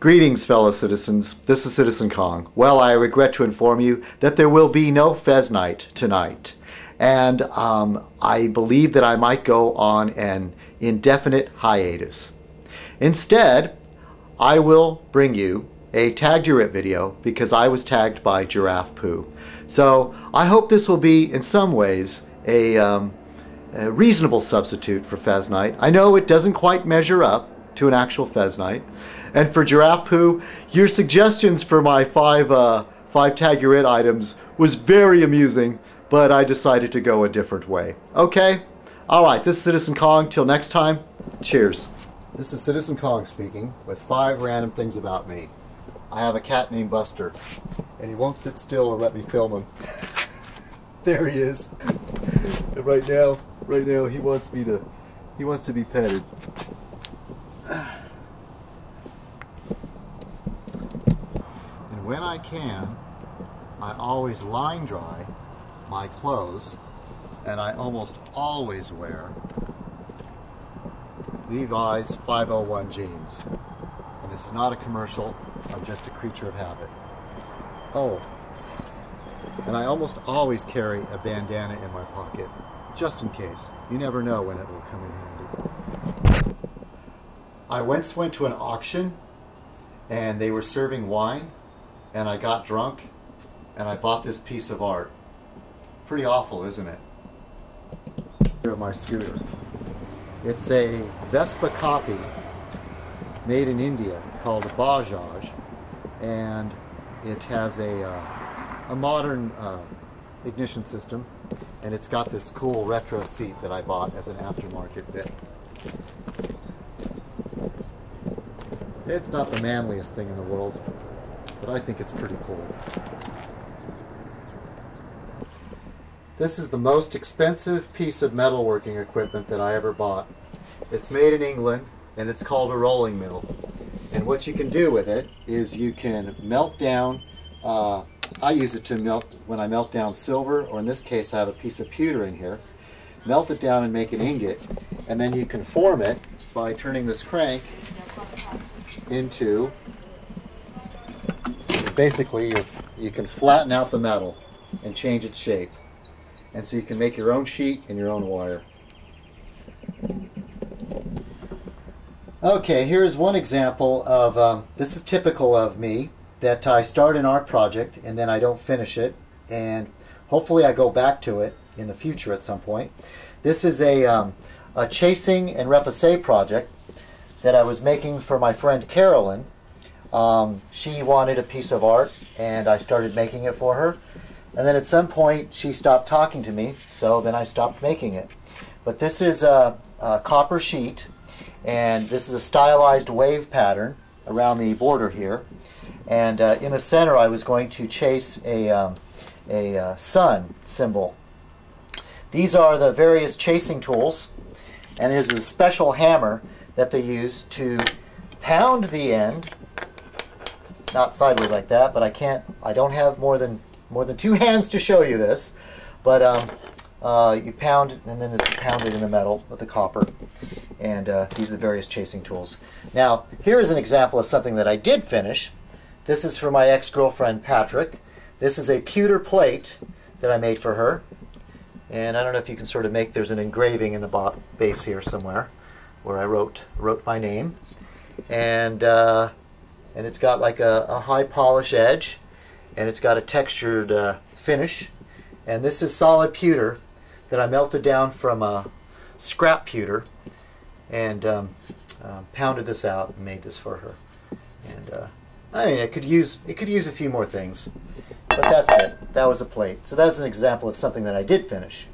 Greetings, fellow citizens. This is Citizen Kong. Well, I regret to inform you that there will be no Fez night tonight. And um, I believe that I might go on an indefinite hiatus. Instead, I will bring you a tagged your video because I was tagged by Giraffe Poo. So I hope this will be, in some ways, a, um, a reasonable substitute for Fez Night. I know it doesn't quite measure up to an actual Fez Night. And for Giraffe Poo, your suggestions for my five, uh, five tag it items was very amusing, but I decided to go a different way. Okay? Alright, this is Citizen Kong. Till next time, cheers. This is Citizen Kong speaking with five random things about me. I have a cat named Buster, and he won't sit still or let me film him. there he is. And right now, right now, he wants me to, he wants to be petted. When I can, I always line dry my clothes, and I almost always wear Levi's 501 jeans. And is not a commercial, I'm just a creature of habit. Oh, and I almost always carry a bandana in my pocket, just in case. You never know when it will come in handy. I once went to an auction and they were serving wine and I got drunk and I bought this piece of art. Pretty awful, isn't it? Here my scooter. It's a Vespa copy made in India called a Bajaj and it has a, uh, a modern uh, ignition system and it's got this cool retro seat that I bought as an aftermarket bit. It's not the manliest thing in the world, but I think it's pretty cool. This is the most expensive piece of metalworking equipment that I ever bought. It's made in England and it's called a rolling mill. And what you can do with it is you can melt down, uh, I use it to melt when I melt down silver, or in this case I have a piece of pewter in here, melt it down and make an ingot, and then you can form it by turning this crank into, basically you you can flatten out the metal and change its shape. And so you can make your own sheet and your own wire. Okay, here's one example of, um, this is typical of me, that I start an art project and then I don't finish it and hopefully I go back to it in the future at some point. This is a, um, a chasing and repoussé project that I was making for my friend Carolyn. Um, she wanted a piece of art and I started making it for her. And then at some point she stopped talking to me, so then I stopped making it. But this is a, a copper sheet and this is a stylized wave pattern around the border here. And uh, in the center I was going to chase a, um, a uh, sun symbol. These are the various chasing tools and there's a special hammer that they use to pound the end not sideways like that but I can't I don't have more than more than two hands to show you this but um, uh, you pound it and then it's pounded in the metal with the copper and uh, these are the various chasing tools. Now, here is an example of something that I did finish. This is for my ex-girlfriend Patrick. This is a pewter plate that I made for her. And I don't know if you can sort of make, there's an engraving in the base here somewhere where I wrote wrote my name. And, uh, and it's got like a, a, high polish edge and it's got a textured uh, finish. And this is solid pewter that I melted down from a scrap pewter and um, uh, pounded this out and made this for her. And uh, I mean, it could use it could use a few more things, but that's it. That was a plate. So that's an example of something that I did finish.